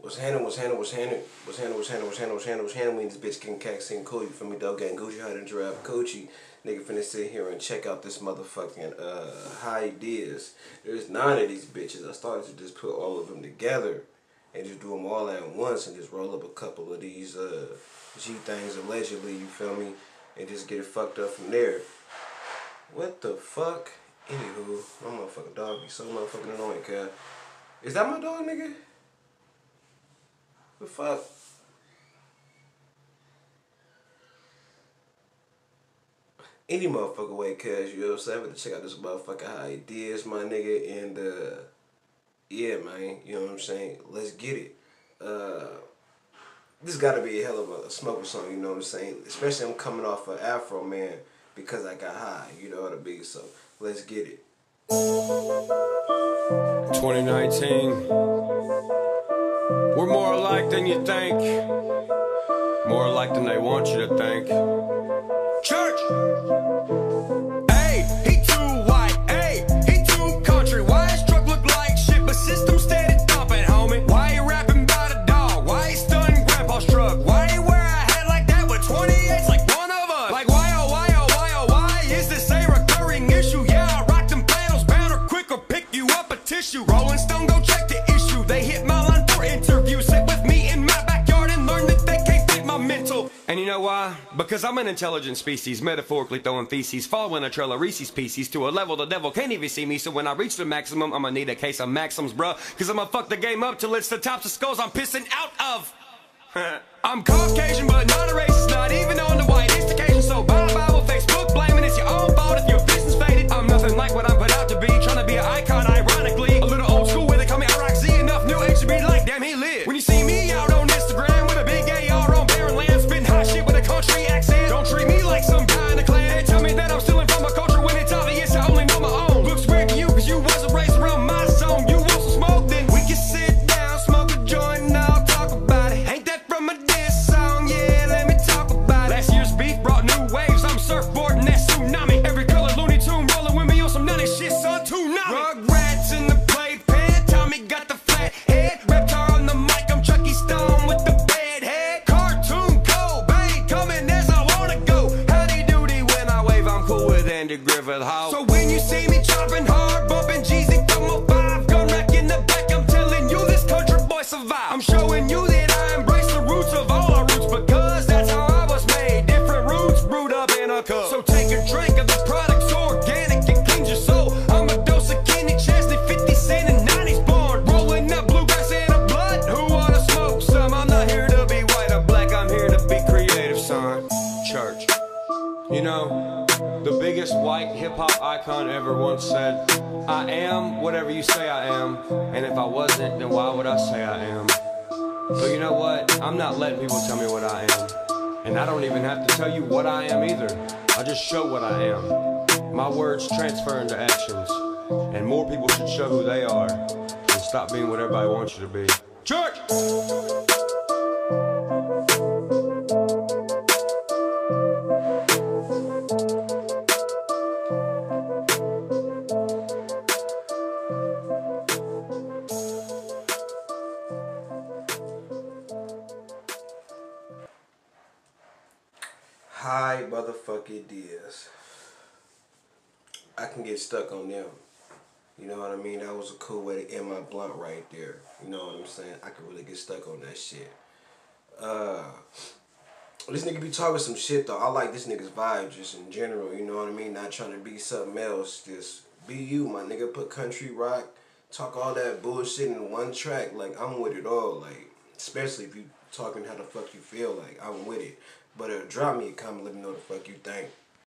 What's handle, what's handle, what's handle, what's handle, what's handle, what's handle, what's handle, what's handle, means this bitch can cack sing cool, you feel me, dog gang, Gucci, Hut, and Giraffe, Gucci. Nigga finna sit here and check out this motherfucking, uh, ideas. There's nine of these bitches. I started to just put all of them together and just do them all at once and just roll up a couple of these, uh, G things allegedly, you feel me, and just get it fucked up from there. What the fuck? Anywho, my motherfucking dog be so motherfucking annoying, cuz. Is that my dog, nigga? The fuck? Any motherfucker way, cuz, you know what I'm saying? Gonna check out this motherfucker he my nigga, and, uh, yeah, man, you know what I'm saying? Let's get it. Uh, this gotta be a hell of a smoker song, you know what I'm saying? Especially I'm coming off of Afroman because I got high, you know what I mean? So let's get it. 2019. We're more alike than you think. More alike than they want you to think. Know why? Because I'm an intelligent species, metaphorically throwing feces, following a trail of Reese's pieces to a level the devil can't even see me. So when I reach the maximum, I'ma need a case of Maxims, bruh. Cause I'ma fuck the game up till it's the tops of skulls I'm pissing out of. I'm Caucasian, but not Griffith. How? So when you see me chopping hard, bumping Jeezy, come on five, gun rack in the back. I'm telling you this country boy survive. I'm showing you that I embrace the roots of all our roots because that's how I was made. Different roots brewed up in a cup. So take a drink of the products organic and your soul. I'm a dose of Chesney, 50 Cent and 90s born. Rolling up bluegrass in a. Who wanna smoke some? I'm not here to be white or black. I'm here to be creative, son. Church. You know, biggest white hip hop icon ever once said, I am whatever you say I am, and if I wasn't, then why would I say I am? But you know what? I'm not letting people tell me what I am. And I don't even have to tell you what I am either. I just show what I am. My words transfer into actions. And more people should show who they are and stop being what everybody wants you to be. Church! Hi, motherfucking Deas. I can get stuck on them. You know what I mean? That was a cool way to end my blunt right there. You know what I'm saying? I could really get stuck on that shit. Uh, this nigga be talking some shit though. I like this nigga's vibe just in general. You know what I mean? Not trying to be something else. Just be you, my nigga. Put country rock, talk all that bullshit in one track. Like I'm with it all. Like especially if you talking how the fuck you feel. Like I'm with it. But uh, drop me a comment. Let me know the fuck you think.